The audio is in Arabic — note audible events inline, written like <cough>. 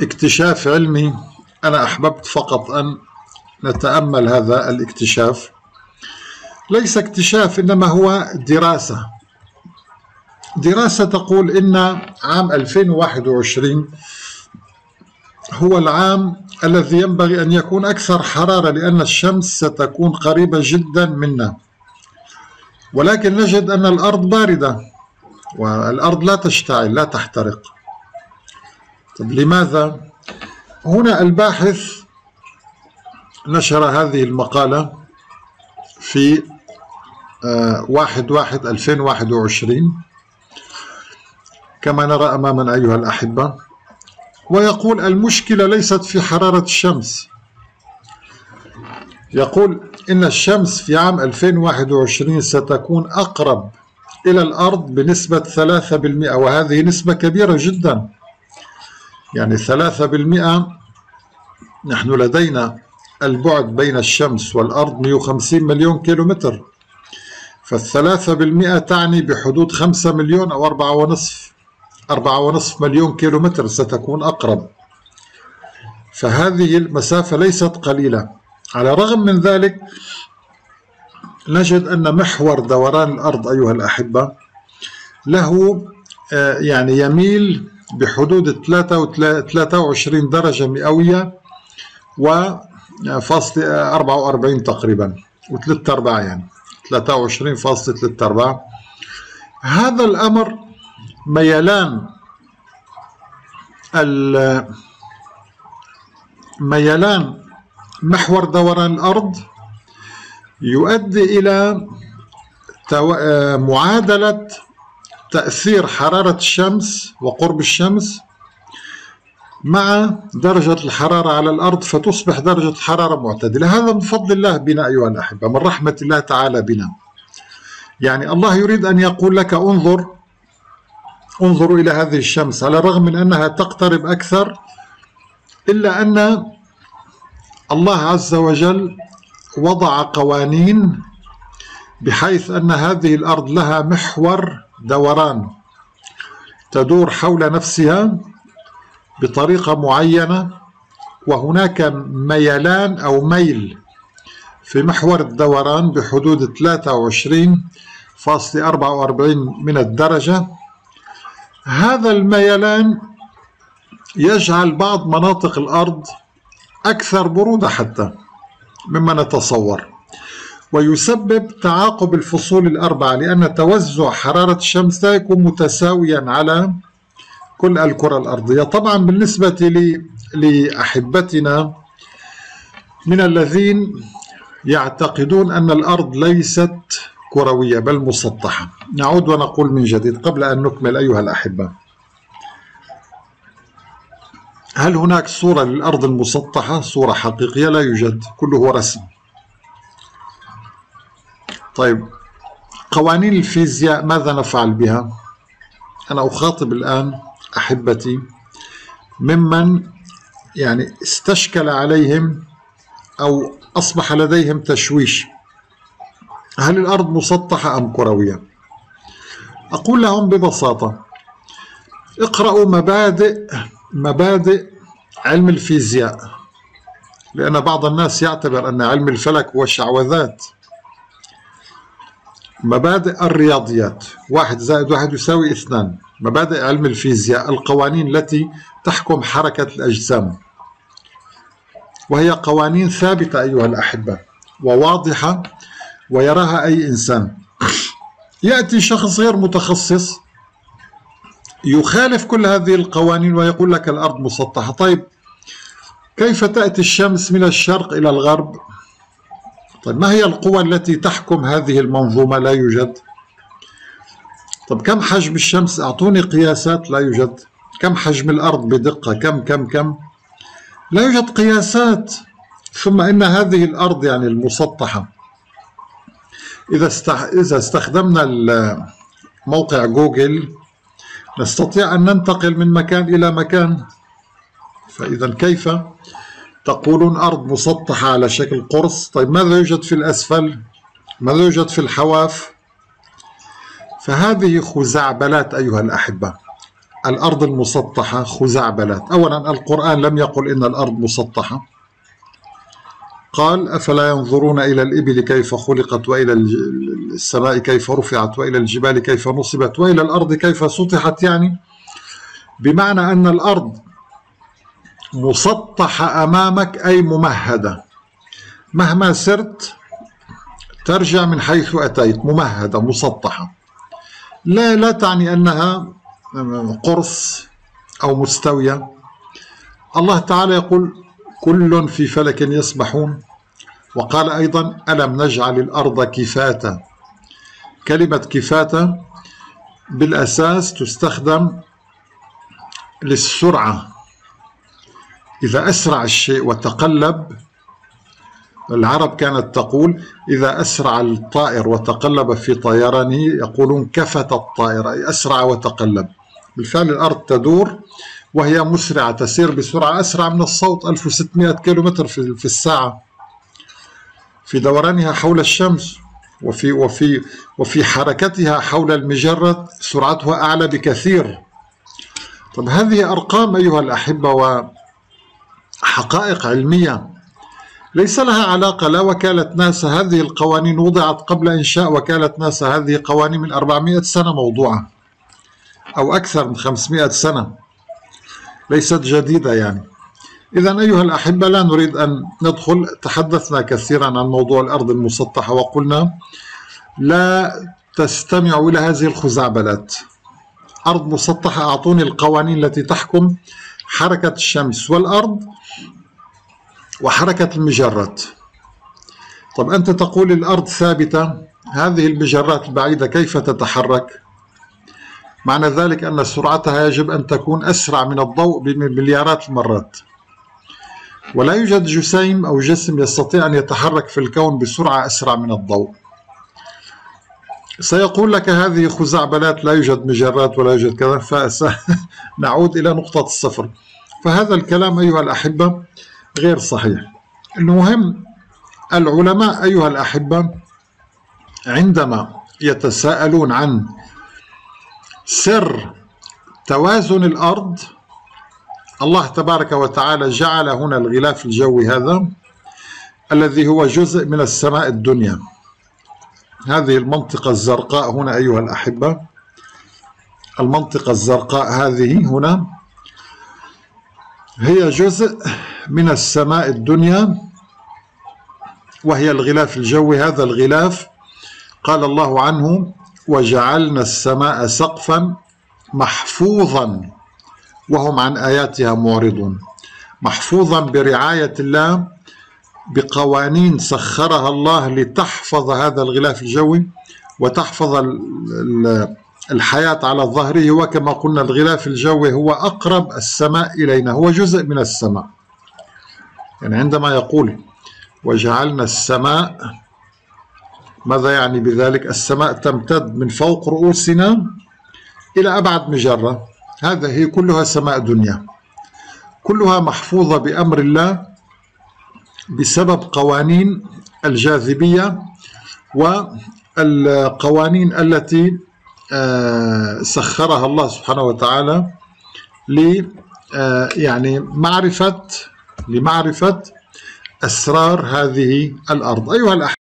اكتشاف علمي أنا أحببت فقط أن نتأمل هذا الاكتشاف. ليس اكتشاف إنما هو دراسة. دراسة تقول إن عام 2021 هو العام الذي ينبغي أن يكون أكثر حرارة لأن الشمس ستكون قريبة جدا منا. ولكن نجد أن الأرض باردة والأرض لا تشتعل لا تحترق. طب لماذا؟ هنا الباحث نشر هذه المقالة في آه، واحد واحد 2021 كما نرى أمامنا أيها الأحبة ويقول المشكلة ليست في حرارة الشمس يقول إن الشمس في عام 2021 ستكون أقرب إلى الأرض بنسبة 3% وهذه نسبة كبيرة جدا يعني 3% نحن لدينا البعد بين الشمس والأرض 150 مليون كيلومتر. فالثلاثة بالمئة تعني بحدود خمسة مليون أو أربعة ونصف أربعة ونصف مليون كيلومتر ستكون أقرب. فهذه المسافة ليست قليلة. على الرغم من ذلك نجد أن محور دوران الأرض أيها الأحبة له آه، يعني يميل بحدود 23 درجة مئوية و فاصل 44 تقريبا وثلاث أرباع يعني 23.3 أرباع. هذا الأمر ميلان ميلان محور دوران الأرض يؤدي إلى معادلة تأثير حرارة الشمس وقرب الشمس مع درجة الحرارة على الأرض فتصبح درجة الحرارة معتدلة. هذا من فضل الله بنا أيها الأحبة من رحمة الله تعالى بنا. يعني الله يريد أن يقول لك انظر انظروا إلى هذه الشمس على الرغم من أنها تقترب أكثر إلا أن الله عز وجل وضع قوانين بحيث أن هذه الأرض لها محور دوران تدور حول نفسها بطريقة معينة وهناك ميلان أو ميل في محور الدوران بحدود 23.44 من الدرجة. هذا الميلان يجعل بعض مناطق الأرض أكثر برودة حتى مما نتصور. ويسبب تعاقب الفصول الأربعة لأن توزع حرارة الشمس لا يكون متساويا على كل الكرة الأرضية. طبعا بالنسبة لأحبتنا من الذين يعتقدون أن الأرض ليست كروية بل مسطحة. نعود ونقول من جديد قبل أن نكمل أيها الأحبة. هل هناك صورة للأرض المسطحة؟ صورة حقيقية لا يوجد كله رسم. طيب قوانين الفيزياء ماذا نفعل بها؟ أنا أخاطب الآن أحبتي ممن يعني استشكل عليهم أو أصبح لديهم تشويش. هل الأرض مسطحة أم كروية؟ أقول لهم ببساطة اقرأوا مبادئ مبادئ علم الفيزياء لأن بعض الناس يعتبر أن علم الفلك هو شعوذات مبادئ الرياضيات. واحد زائد واحد يساوي اثنان. مبادئ علم الفيزياء القوانين التي تحكم حركة الأجسام. وهي قوانين ثابتة أيها الأحبة وواضحة ويراها أي إنسان. يأتي شخص غير متخصص يخالف كل هذه القوانين ويقول لك الأرض مسطحة. طيب كيف تأتي الشمس من الشرق إلى الغرب؟ طيب ما هي القوى التي تحكم هذه المنظومة؟ لا يوجد. طب كم حجم الشمس؟ أعطوني قياسات. لا يوجد. كم حجم الأرض بدقة؟ كم كم كم؟ لا يوجد قياسات. ثم إن هذه الأرض يعني المسطحة. إذا إذا استخدمنا موقع جوجل نستطيع أن ننتقل من مكان إلى مكان. فإذا كيف؟ تقولون أرض مسطحة على شكل قرص. طيب ماذا يوجد في الأسفل؟ ماذا يوجد في الحواف؟ فهذه خزعبلات أيها الأحبة. الأرض المسطحة خزعبلات. أولا القرآن لم يقل إن الأرض مسطحة. قال أفلا ينظرون إلى الإبل كيف خلقت وإلى السماء كيف رفعت وإلى الجبال كيف نصبت وإلى الأرض كيف سطحت؟ يعني بمعنى أن الأرض مسطحة أمامك أي ممهدة. مهما سرت ترجع من حيث أتيت. ممهدة مسطحة. لا لا تعني أنها قرص أو مستوية. الله تعالى يقول كل في فلك يسبحون وقال أيضا ألم نجعل الأرض كفاتا كلمة كفاتا بالأساس تستخدم للسرعة. إذا أسرع الشيء وتقلب العرب كانت تقول إذا أسرع الطائر وتقلب في طيرانه يقولون كفت الطائر أي أسرع وتقلب. بالفعل الأرض تدور وهي مسرعة تسير بسرعة أسرع من الصوت 1600 كيلومتر في الساعة. في دورانها حول الشمس وفي وفي وفي حركتها حول المجرة سرعتها أعلى بكثير. طب هذه أرقام أيها الأحبة وحقائق علمية. ليس لها علاقة لا وكالة ناسا هذه القوانين وضعت قبل إنشاء وكالة ناسا هذه قوانين من 400 سنة موضوعة أو أكثر من 500 سنة. ليست جديدة يعني. إذا أيها الأحبة لا نريد أن ندخل تحدثنا كثيرا عن موضوع الأرض المسطحة وقلنا لا تستمعوا إلى هذه الخزعبلات. أرض مسطحة أعطوني القوانين التي تحكم. حركة الشمس والأرض وحركة المجرات. طب أنت تقول الأرض ثابتة هذه المجرات البعيدة كيف تتحرك؟ معنى ذلك أن سرعتها يجب أن تكون أسرع من الضوء بمليارات المرات. ولا يوجد جسيم أو جسم يستطيع أن يتحرك في الكون بسرعة أسرع من الضوء. سيقول لك هذه خزعبلات لا يوجد مجرات ولا يوجد كذا فنعود <laughs> إلى نقطة الصفر. فهذا الكلام أيها الأحبة غير صحيح. المهم العلماء أيها الأحبة عندما يتساءلون عن سر توازن الأرض الله تبارك وتعالى جعل هنا الغلاف الجوي هذا الذي هو جزء من السماء الدنيا. هذه المنطقة الزرقاء هنا أيها الأحبة. المنطقة الزرقاء هذه هنا هي جزء من السماء الدنيا وهي الغلاف الجوي. هذا الغلاف قال الله عنه وجعلنا السماء سقفا محفوظا وهم عن آياتها معرضون. محفوظا برعاية الله بقوانين سخرها الله لتحفظ هذا الغلاف الجوي وتحفظ الحياة على ظهره. وكما قلنا الغلاف الجوي هو أقرب السماء إلينا هو جزء من السماء. يعني عندما يقول وجعلنا السماء ماذا يعني بذلك؟ السماء تمتد من فوق رؤوسنا إلى أبعد مجرة. هذا هي كلها سماء دنيا. كلها محفوظة بأمر الله بسبب قوانين الجاذبية والقوانين التي آه، سخرها الله سبحانه وتعالى ل آه، يعني معرفة لمعرفة أسرار هذه الأرض. أيها الأحباب